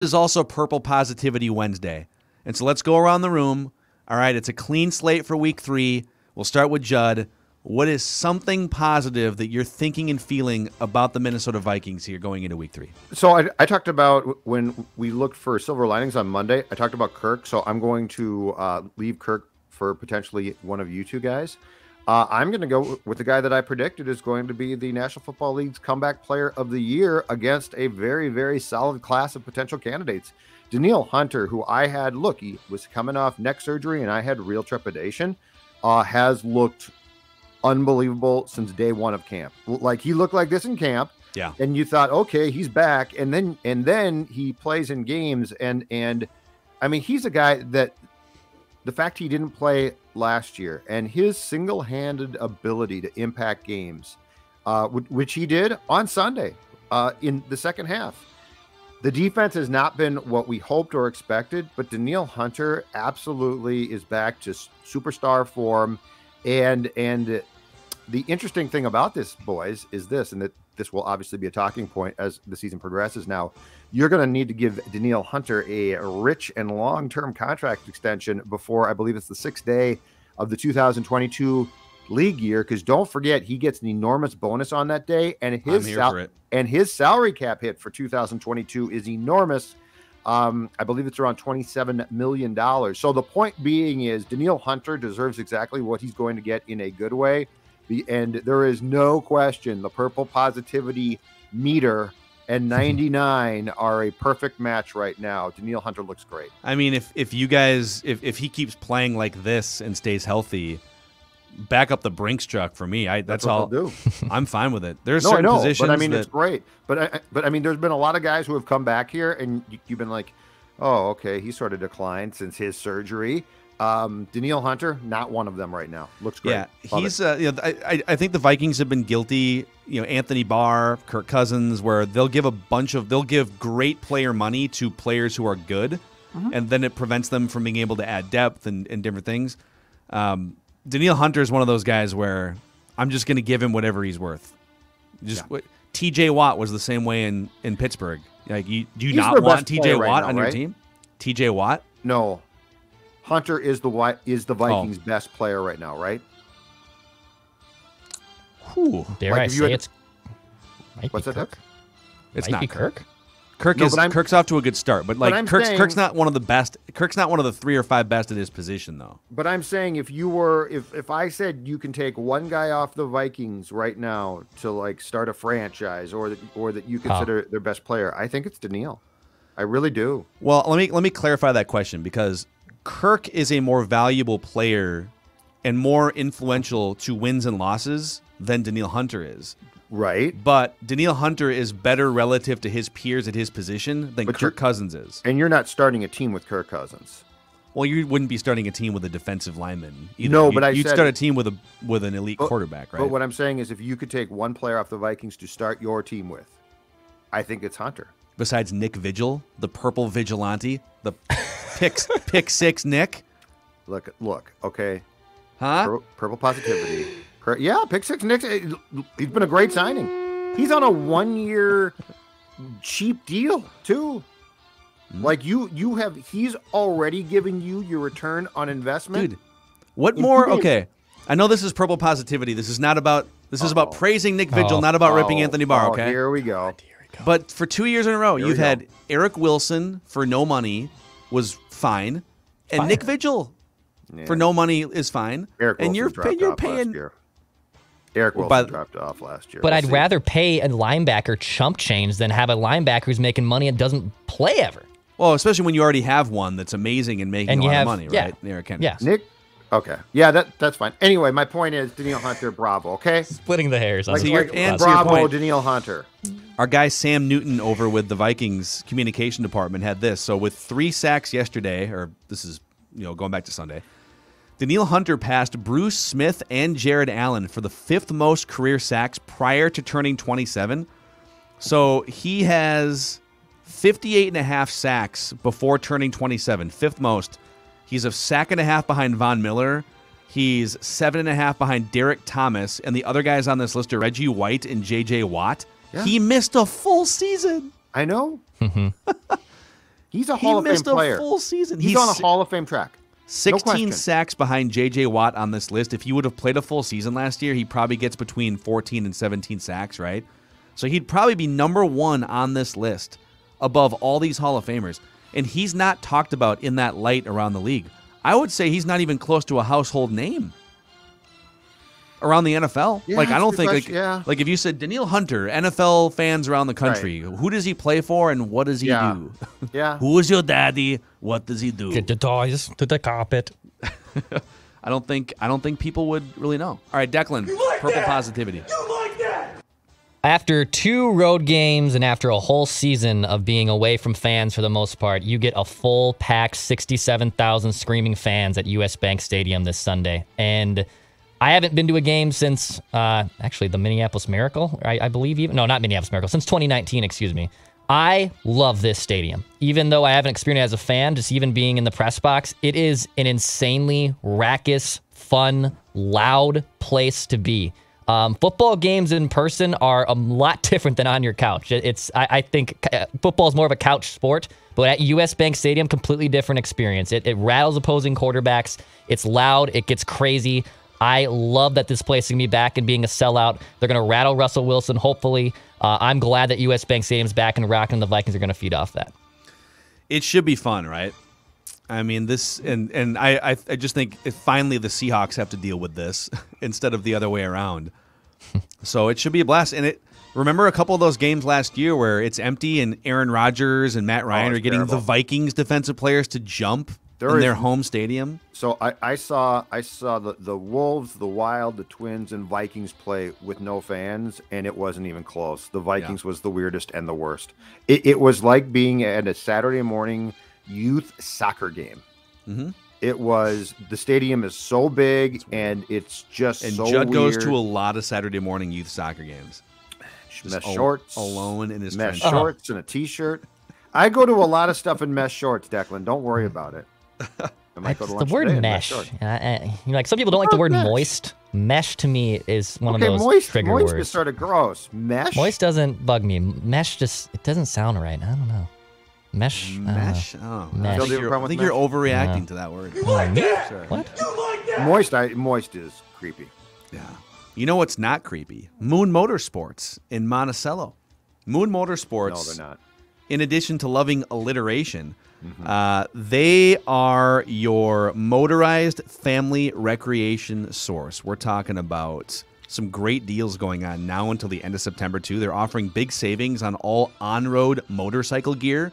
is also Purple Positivity Wednesday. And so let's go around the room. All right, it's a clean slate for week three. We'll start with Judd. What is something positive that you're thinking and feeling about the Minnesota Vikings here going into week three? So I, I talked about when we looked for silver linings on Monday, I talked about Kirk. So I'm going to uh, leave Kirk for potentially one of you two guys. Uh, I'm going to go with the guy that I predicted is going to be the National Football League's comeback player of the year against a very, very solid class of potential candidates. Danielle Hunter, who I had, look, he was coming off neck surgery and I had real trepidation, uh, has looked unbelievable since day one of camp. Like he looked like this in camp. Yeah. And you thought, okay, he's back. And then and then he plays in games and and I mean he's a guy that the fact he didn't play last year and his single-handed ability to impact games, uh, which he did on Sunday uh, in the second half. The defense has not been what we hoped or expected, but Danielle Hunter absolutely is back to superstar form. And and the interesting thing about this, boys, is this, and that this will obviously be a talking point as the season progresses. Now, you're going to need to give Danielle Hunter a rich and long-term contract extension before I believe it's the sixth day of the 2022 league year. Because don't forget, he gets an enormous bonus on that day, and his sal- and his salary cap hit for 2022 is enormous. Um, I believe it's around $27 million. So the point being is Danielle Hunter deserves exactly what he's going to get in a good way. The, and there is no question the purple positivity meter and 99 are a perfect match right now. Danielle Hunter looks great. I mean, if if you guys if if he keeps playing like this and stays healthy, back up the Brinks truck for me. I that's, that's all. do. I'm fine with it. There's no, certain I know, positions. but I mean, that, it's great. But I, but I mean, there's been a lot of guys who have come back here, and you, you've been like, oh, okay, he sort of declined since his surgery. Um, Danielle Hunter, not one of them right now. Looks great. Yeah, he's. Uh, you know, I, I think the Vikings have been guilty. You know, Anthony Barr, Kirk Cousins, where they'll give a bunch of they'll give great player money to players who are good, mm-hmm. and then it prevents them from being able to add depth and, and different things. Um, Danielle Hunter is one of those guys where I'm just going to give him whatever he's worth. Just yeah. T.J. Watt was the same way in in Pittsburgh. Like, you, do you he's not want T.J. Watt right now, on your right? team? T.J. Watt? No, Hunter is the is the oh. Vikings' oh. best player right now, right? Whew. Dare like I say it's what's that? Kirk? It's Might not Kirk. Kirk. Kirk no, is Kirk's off to a good start, but like but Kirk's saying, Kirk's not one of the best. Kirk's not one of the three or five best at his position, though. But I'm saying if you were if if I said you can take one guy off the Vikings right now to like start a franchise, or that or that you consider huh. their best player, I think it's Danielle. I really do. Well, let me let me clarify that question because Kirk is a more valuable player and more influential to wins and losses than Danielle Hunter is. Right. But Danielle Hunter is better relative to his peers at his position than but Kirk Cousins is. And you're not starting a team with Kirk Cousins. Well, you wouldn't be starting a team with a defensive lineman. Either. No, you, but I you'd said, start a team with a with an elite but, quarterback, right? But what I'm saying is, if you could take one player off the Vikings to start your team with, I think it's Hunter. Besides Nick Vigil, the purple vigilante, the pick pick six Nick. Look, look, okay. Huh? Purple, purple positivity. Yeah, pick six Nick. Eh, he's been a great signing. He's on a one year cheap deal too. Mm-hmm. Like you, you have. He's already given you your return on investment, dude. What more? Okay, I know this is purple positivity. This is not about. This is about praising Nick Vigil, oh. not about oh. ripping Anthony Barr. Okay, here we go. But for two years in a row, here you've had Eric Wilson for no money was fine, and Fire. Nick Vigil yeah. for no money is fine. Eric and Wilson you're you're paying. Eric Wilson By, dropped off last year. But I'd see. rather pay a linebacker chump change than have a linebacker who's making money and doesn't play ever. Well, especially when you already have one that's amazing and making and a lot have, of money, right? Yeah. Eric Yes. Nick Okay. Yeah, that that's fine. Anyway, my point is Danielle Hunter, bravo. Okay. Splitting the hairs. Like, like, and bravo, Danielle Hunter. Our guy Sam Newton over with the Vikings communication department had this. So with three sacks yesterday, or this is you know going back to Sunday, Danielle Hunter passed Bruce Smith and Jared Allen for the fifth most career sacks prior to turning 27. So he has 58 and a half sacks before turning 27, fifth most. He's a sack and a half behind Von Miller. He's seven and a half behind Derrick Thomas, and the other guys on this list are Reggie White and J.J. Watt. Yeah. He missed a full season. I know. Mm-hmm. He's a he Hall of Fame missed a player. full season. He's, on a Hall of Fame track. 16 question. sacks behind J.J. Watt on this list. If he would have played a full season last year, he probably gets between 14 and 17 sacks, right? So he'd probably be number one on this list above all these Hall of Famers. And he's not talked about in that light around the league. I would say he's not even close to a household name around the NFL. Yeah, like I don't good think like, yeah. like if you said Danielle Hunter, NFL fans around the country, who does he play for and what does he Yeah. do? Yeah. who is your daddy? What does he do? Get the toys to the carpet. I don't think I don't think people would really know. All right, Declan, purple positivity. After two road games and after a whole season of being away from fans for the most part, you get a full packed 67,000 screaming fans at US Bank Stadium this Sunday. And I haven't been to a game since uh, actually the Minneapolis Miracle, I, I believe even no, not Minneapolis Miracle, since 2019, excuse me. I love this stadium. Even though I haven't experienced it as a fan, just even being in the press box, it is an insanely raucous, fun, loud place to be. Um, football games in person are a lot different than on your couch. It- It's I, I think uh, football is more of a couch sport, but at US Bank Stadium, completely different experience. It, it rattles opposing quarterbacks. It's loud. It gets crazy. I love that this place is gonna be back and being a sellout. They're gonna rattle Russell Wilson. Hopefully, uh, I'm glad that US Bank Stadium's back and rocking. and The Vikings are gonna feed off that. It should be fun, right? I mean, this and and I I, I just think if finally the Seahawks have to deal with this instead of the other way around. so it should be a blast. And it remember a couple of those games last year where it's empty and Aaron Rodgers and Matt Ryan Oh, are getting the. Vikings defensive players to jump There in is- their home stadium. So I, I saw I saw the, the Wolves, the Wild, the Twins, and Vikings play with no fans, and it wasn't even close. The Vikings was the weirdest and the worst. It, it was like being at a Saturday morning youth soccer game. Mhm. It was the stadium is so big and it's just And so Judd goes to a lot of Saturday morning youth soccer games. mesh Just al- shorts, alone in his mesh trench. shorts and a t-shirt. I go to a lot of stuff in mesh shorts, Declan. Don't worry about it. I might go to the word today mesh. shorts. Uh, uh, you know, like some people don't like the Word word mesh. moist. Mesh to me is one Okay, of those moist, trigger moist words. is sort of gross. Mesh. Moist doesn't bug me. Mesh just it doesn't sound right. I don't know. Mesh. I. Mesh. Oh, Mesh. I think, do have a you're, I think you're overreacting Yeah. to that word. Sorry. What? Moist, I moist is creepy. Yeah. You know what's not creepy? Moon Motorsports in Monticello. Moon Motorsports. No, they're not. in addition to loving alliteration, Mm-hmm. uh, they are your motorized family recreation source. We're talking about some great deals going on now until the end of September, too. They're offering big savings on all on road motorcycle gear.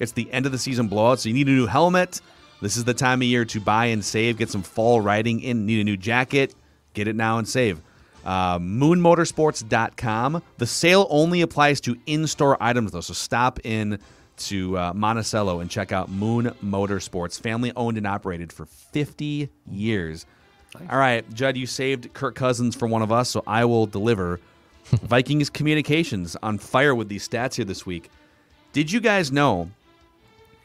It's the end of the season blowout, so you need a new helmet. This is the time of year to buy and save, get some fall riding in. Need a new jacket? Get it now and save. Uh, moonmotorsports.com. The sale only applies to in store items, though, so stop in to uh, Monticello and check out Moon Motorsports, family owned and operated for 50 years. All right, Judd, you saved Kirk Cousins for one of us, so I will deliver. Vikings Communications on fire with these stats here this week. Did you guys know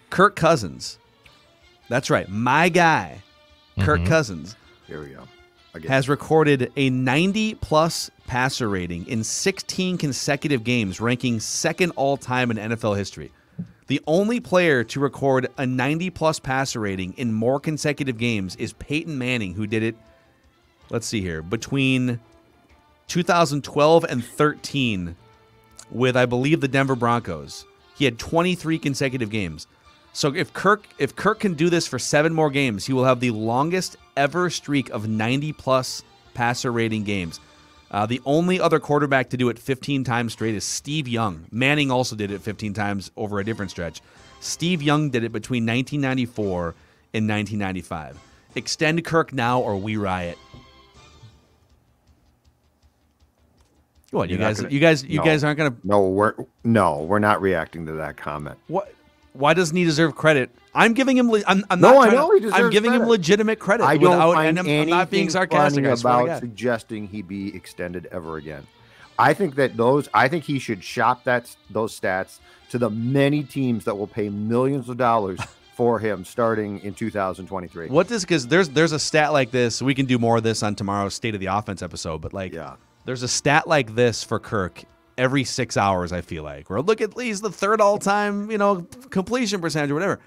Kirk Cousins? That's right, my guy, Kirk Cousins Here we go. Again. has recorded a 90 plus passer rating in 16 consecutive games, ranking second all time in NFL history. The only player to record a 90 plus passer rating in more consecutive games is Peyton Manning, who did it, let's see here, between 2012 and 13 with, I believe, the Denver Broncos. He had 23 consecutive games. So if Kirk if Kirk can do this for seven more games, he will have the longest ever streak of 90 plus passer rating games. Uh, the only other quarterback to do it 15 times straight is Steve Young. Manning also did it 15 times over a different stretch. Steve Young did it between 1994 and 1995. Extend Kirk now or we riot. What you You're guys? gonna- you guys? You No. guys aren't gonna no, we're no, we're not reacting to that comment. what? Why doesn't he deserve credit? I'm giving him. le- I'm, I'm No, not I know to- he deserves I'm giving him legitimate credit. I don't without, find and I'm, I'm not being sarcastic. funny I swear to about suggesting he be extended ever again. I think that those. I think he should shop that those stats to the many teams that will pay millions of dollars for him starting in 2023. What does because there's there's a stat like this. We can do more of this on tomorrow's State of the Offense episode, but like Yeah. there's a stat like this for Kirk, every six hours. I feel like, or look at least the third all time, you know, completion percentage or whatever.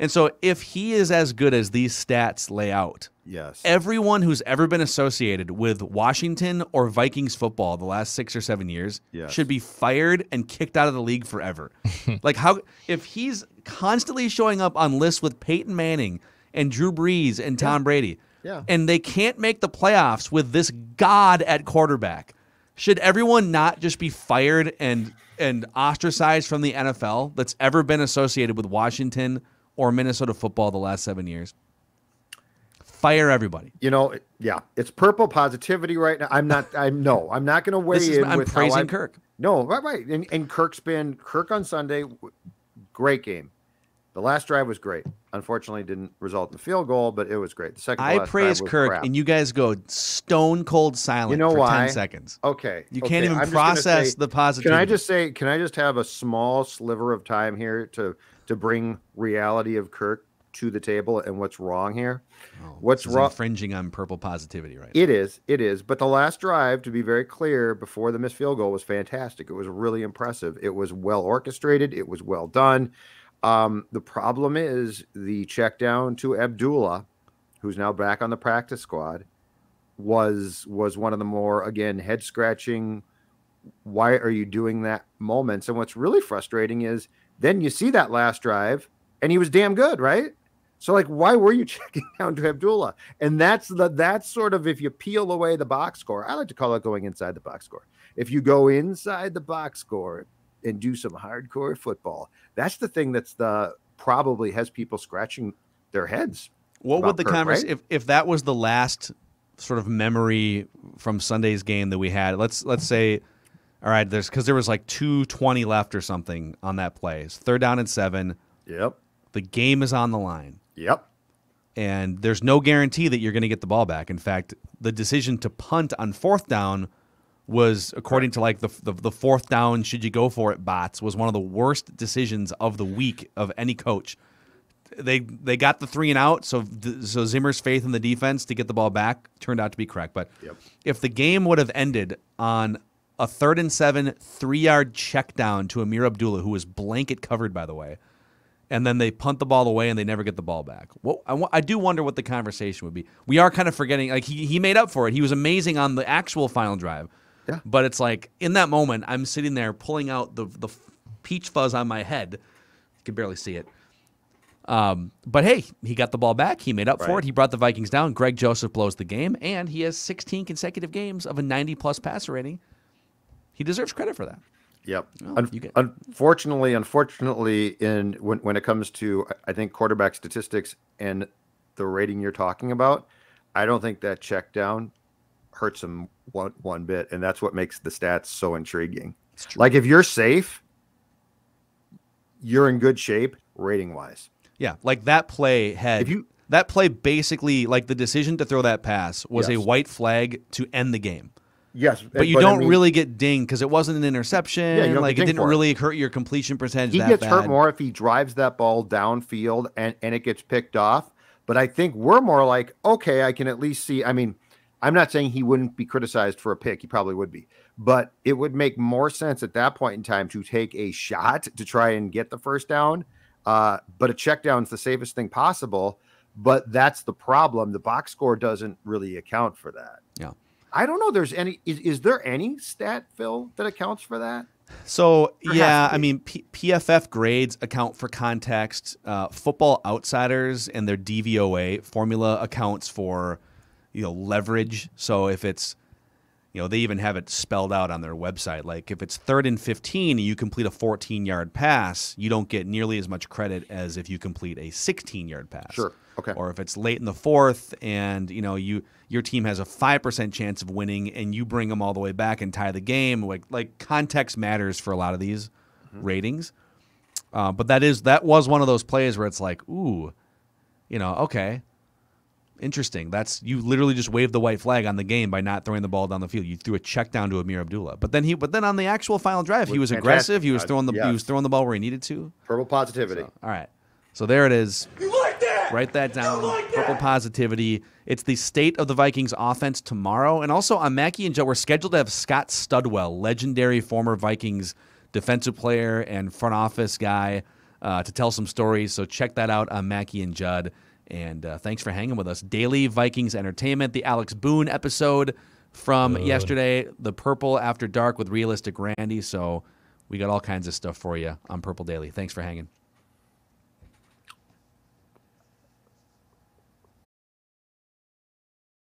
And so, if he is as good as these stats lay out, Yes. everyone who's ever been associated with Washington or Vikings football the last six or seven years Yes. should be fired and kicked out of the league forever. like how if he's constantly showing up on lists with Peyton Manning and Drew Brees and Tom Brady, Yeah. and they can't make the playoffs with this god at quarterback, should everyone not just be fired and and ostracized from the NFL that's ever been associated with Washington or Minnesota football the last seven years? Fire everybody. you know, yeah, it's purple positivity right now. I'm not. I'm no. I'm not going to weigh This is, in I'm praising Kirk. No, right, right. And, and Kirk's been Kirk on Sunday. Great game. The last drive was great. Unfortunately, didn't result in a field goal, but it was great. The second. I last praise Kirk, crap. and you guys go stone cold silent You know for why? 10 seconds. Okay. You okay, can't even I'm process say- the positive. Can I just say? Can I just have a small sliver of time here to to bring reality of Kirk to the table and what's wrong here? Oh, what's wrong- infringing on purple positivity right It is. It is. But the last drive, to be very clear, before the missed field goal was fantastic. It was really impressive. It was well orchestrated. It was well done. Um, the problem is the check down to Abdullah, who's now back on the practice squad, was was one of the more again head scratching. Why are you doing that moments? And what's really frustrating is then you see that last drive, and he was damn good, right? So like, why were you checking down to Abdullah? And that's the that's sort of if you peel away the box score. I like to call it going inside the box score. If you go inside the box score and do some hardcore football, that's the thing that's the probably has people scratching their heads. What would the conversation right? if, if that was the last sort of memory from Sunday's game that we had? Let's let's say, all right, there's because there was like two twenty left or something on that play. It's third down and seven. Yep. The game is on the line. Yep. and there's no guarantee that you're going to get the ball back. In fact, the decision to punt on fourth down was, according to like the, the the fourth down, should you go for it bots, was one of the worst decisions of the week of any coach. They they got the three and out, so so Zimmer's faith in the defense to get the ball back turned out to be correct. But Yep. if the game would have ended on a third and seven, three yard check down to Ameer Abdullah, who was blanket covered by the way, and then they punt the ball away and they never get the ball back. Well, I, I do wonder what the conversation would be. We are kind of forgetting, like he, he made up for it. He was amazing on the actual final drive. Yeah. But it's like in that moment, I'm sitting there pulling out the the peach fuzz on my head. You can barely see it. Um, but hey, he got the ball back. He made up for it. He brought the Vikings down. Greg Joseph blows the game, and he has 16 consecutive games of a 90 plus passer rating. He deserves credit for that. Yep. Well, Un- you get- unfortunately, unfortunately, in when when it comes to I think quarterback statistics and the rating you're talking about, I don't think that check down hurts him one one bit, and that's what makes the stats so intriguing. true. Like if you're safe, you're in good shape rating wise. Yeah, like that play had If you- that play basically like the decision to throw that pass was a white flag to end the game. Yes, But you I don't mean, really get dinged because it wasn't an interception. don't like it didn't for it. really hurt your completion percentage. He gets bad. hurt more if he drives that ball downfield and, and it gets picked off. But I think we're more like, okay, I can at least see. I mean, I'm not saying he wouldn't be criticized for a pick. He probably would be. But it would make more sense at that point in time to take a shot to try and get the first down. Uh, but a check down is the safest thing possible. But that's the problem. The box score doesn't really account for that. Yeah. I don't know. There's any. Is, is there any stat, Phil, that accounts for that? So There yeah, I mean P- PFF grades account for context. Uh, Football Outsiders and their DVOA formula accounts for you know leverage. So if it's you know they even have it spelled out on their website. Like if it's third and fifteen and you complete a fourteen yard pass, you don't get nearly as much credit as if you complete a sixteen yard pass. Sure. Okay. Or if it's late in the fourth and you know you your team has a five percent chance of winning and you bring them all the way back and tie the game, like like context matters for a lot of these ratings. Uh, but that is that was one of those plays where it's like, ooh, you know, okay, interesting. That's you literally just waved the white flag on the game by not throwing the ball down the field. You threw a check down to Ameer Abdullah, but then he, but then on the actual final drive, he was Fantastic. aggressive. He was Uh, throwing the he was throwing the ball where he needed to. Purple positivity. All right, so there it is. You like that? Write that down. Purple positivity. It's the state of the Vikings offense tomorrow. And also on Mackey and Joe, we're scheduled to have Scott Studwell, legendary former Vikings defensive player and front office guy, uh, to tell some stories. So check that out on Mackey and Judd. And uh, thanks for hanging with us. Daily Vikings Entertainment, the Alex Boone episode from Good. yesterday, the Purple After Dark with Realistic Randy. So we got all kinds of stuff for you on Purple Daily. Thanks for hanging.